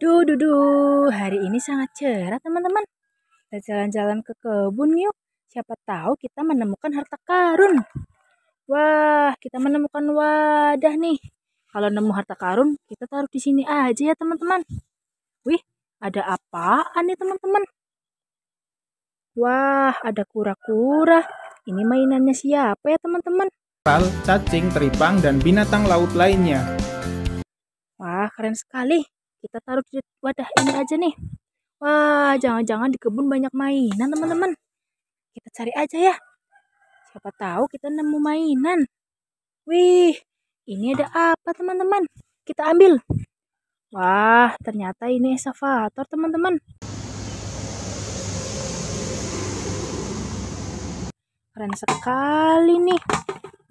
Duh, duh, duh, hari ini sangat cerah teman-teman. Kita jalan-jalan ke kebun yuk. Siapa tahu kita menemukan harta karun. Wah, kita menemukan wadah nih. Kalau nemu harta karun, kita taruh di sini aja ya teman-teman. Wih, ada apaan nih teman-teman? Wah, ada kura-kura. Ini mainannya siapa ya teman-teman? cacing, teripang, dan binatang laut lainnya. Wah, keren sekali. Kita taruh di wadah ini aja nih. Wah, jangan-jangan di kebun banyak mainan, teman-teman. Kita cari aja ya. Siapa tahu kita nemu mainan. Wih, ini ada apa, teman-teman? Kita ambil. Wah, ternyata ini eskavator, teman-teman. Keren sekali nih.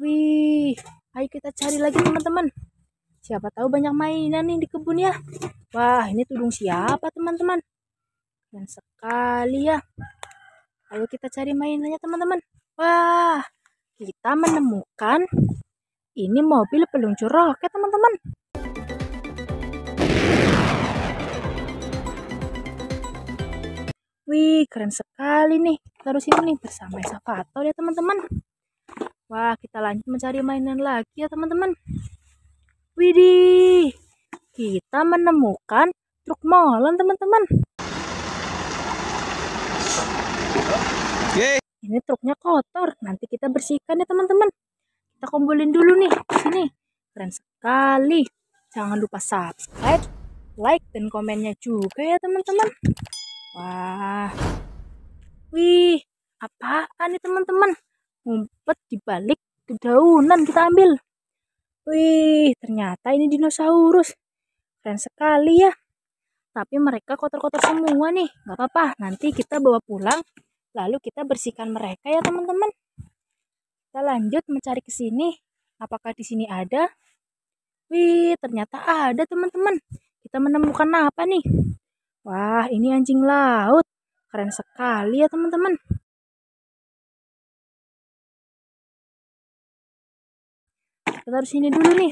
Wih, ayo kita cari lagi teman-teman. Siapa tahu banyak mainan nih di kebun ya. Wah, ini tudung siapa teman-teman? Keren sekali ya. Ayo kita cari mainannya teman-teman. Wah, kita menemukan ini mobil peluncur roket teman-teman. Wih, keren sekali nih. Terus ini nih bersama eskavator ya teman-teman. Wah, kita lanjut mencari mainan lagi ya teman-teman. Widih, kita menemukan truk molen teman-teman. Ini truknya kotor, nanti kita bersihkan ya teman-teman. Kita kumpulin dulu nih, sini. Keren sekali. Jangan lupa subscribe, like, dan komennya juga ya teman-teman. Wah, wih, apaan nih teman-teman? ngumpet di balik dedaunan kita ambil. Wih, ternyata ini dinosaurus. Keren sekali ya. Tapi mereka kotor-kotor semua nih. Gak apa-apa, nanti kita bawa pulang. Lalu kita bersihkan mereka ya teman-teman. Kita lanjut mencari ke sini. Apakah di sini ada? Wih, ternyata ada teman-teman. Kita menemukan apa nih? Wah, ini anjing laut. Keren sekali ya teman-teman. kita taruh sini dulu nih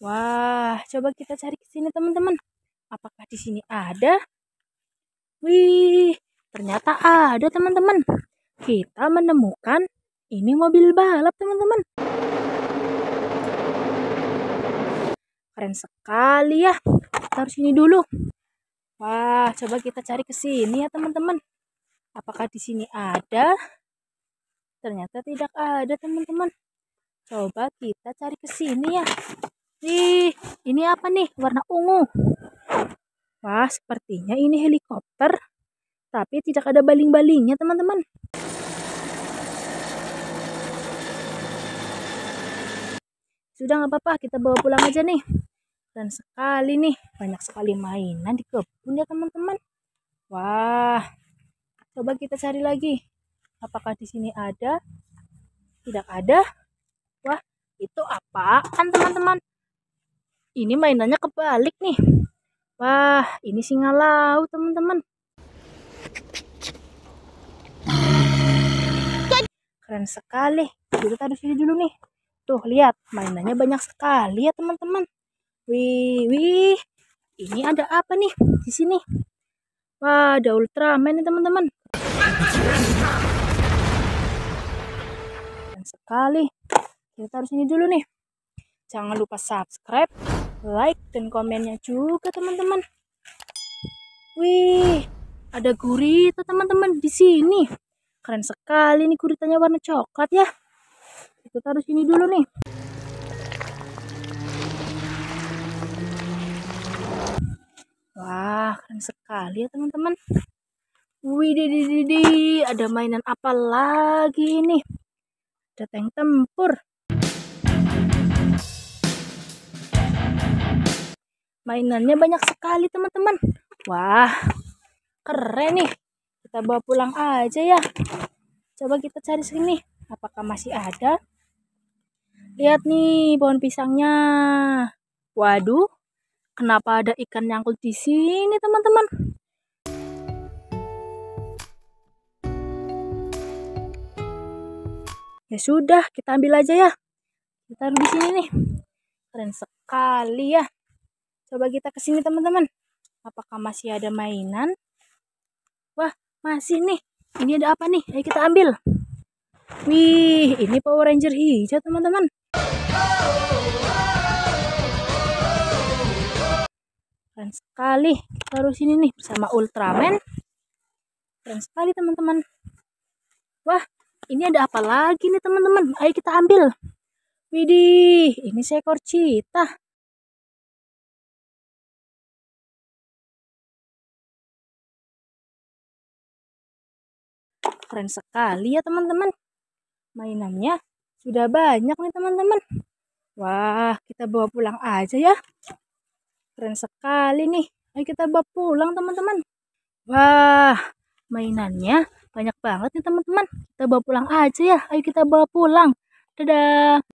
wah coba kita cari ke sini teman-teman. Apakah di sini ada? Wih ternyata ada teman-teman. Kita menemukan ini mobil balap teman-teman. Keren sekali ya. Taruh sini dulu. Wah coba kita cari ke sini ya teman-teman. Apakah di sini ada? Ternyata tidak ada teman-teman. Coba kita cari ke sini ya. Nih, ini apa nih? Warna ungu. Wah, sepertinya ini helikopter. Tapi tidak ada baling-balingnya, teman-teman. Sudah nggak apa-apa, kita bawa pulang aja nih. Dan sekali nih, banyak sekali mainan di kebun ya, teman-teman. Wah, coba kita cari lagi. Apakah di sini ada? Tidak ada. Wah, itu apaan teman-teman? Ini mainannya kebalik nih. Wah, ini singa laut teman-teman. Keren sekali. Kita taruh sini dulu nih. Tuh, lihat. Mainannya banyak sekali ya teman-teman. Wih, wih. Ini ada apa nih di sini? Wah, ada Ultraman nih teman-teman. Keren sekali kita taruh sini dulu nih jangan lupa subscribe like dan komennya juga teman-teman. Wih ada gurita teman-teman di sini. Keren sekali nih guritanya warna coklat ya. Kita taruh sini dulu nih. Wah keren sekali ya teman-teman. Di. Ada mainan apa lagi ini? Ada tank tempur mainannya banyak sekali teman-teman. Wah keren nih. Kita bawa pulang aja ya. Coba kita cari sini. Apakah masih ada? Lihat nih pohon pisangnya. Waduh kenapa ada ikan nyangkut di sini teman-teman? Ya sudah kita ambil aja ya. Kita taruh di sini nih. Keren sekali ya Coba kita ke sini teman-teman. Apakah masih ada mainan? Wah, masih nih. Ini ada apa nih? Ayo kita ambil. Wih, ini Power Ranger hijau, teman-teman. Keren sekali. Kita harus ini nih bersama Ultraman. Keren sekali, teman-teman. Wah, ini ada apa lagi nih, teman-teman? Ayo kita ambil. Widih, ini seekor cita. Keren sekali ya teman-teman. Mainannya sudah banyak nih teman-teman. Wah, kita bawa pulang aja ya. Keren sekali nih. Ayo kita bawa pulang teman-teman. Wah, mainannya banyak banget nih teman-teman. Kita bawa pulang aja ya. Ayo kita bawa pulang. Dadah.